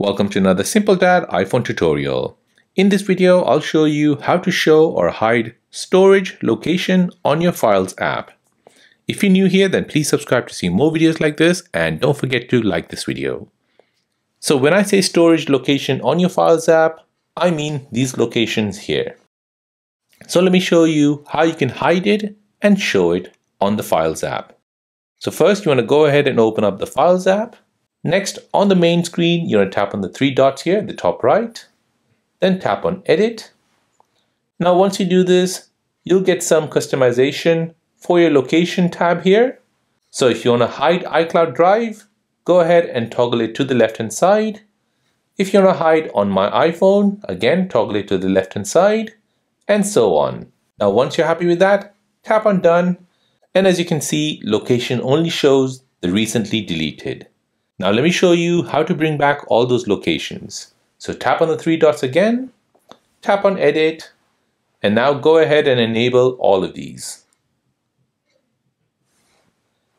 Welcome to another Simple Dad iPhone tutorial. In this video, I'll show you how to show or hide storage location on your Files app. If you're new here, then please subscribe to see more videos like this and don't forget to like this video. So when I say storage location on your Files app, I mean these locations here. So let me show you how you can hide it and show it on the Files app. So first you want to go ahead and open up the Files app Next, on the main screen, you're going to tap on the three dots here, at the top right, then tap on Edit. Now, once you do this, you'll get some customization for your location tab here. So if you want to hide iCloud Drive, go ahead and toggle it to the left-hand side. If you want to hide on my iPhone, again, toggle it to the left-hand side, and so on. Now, once you're happy with that, tap on Done, and as you can see, location only shows the recently deleted. Now let me show you how to bring back all those locations. So tap on the three dots again, tap on edit, and now go ahead and enable all of these.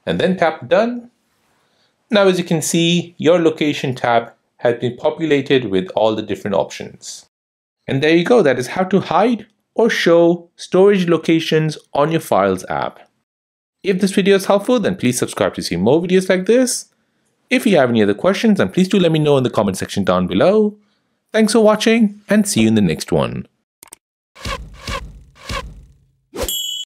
And then tap done. Now as you can see, your location tab has been populated with all the different options. And there you go, that is how to hide or show storage locations on your Files app. If this video is helpful, then please subscribe to see more videos like this if you have any other questions, then please do let me know in the comment section down below. Thanks for watching and see you in the next one.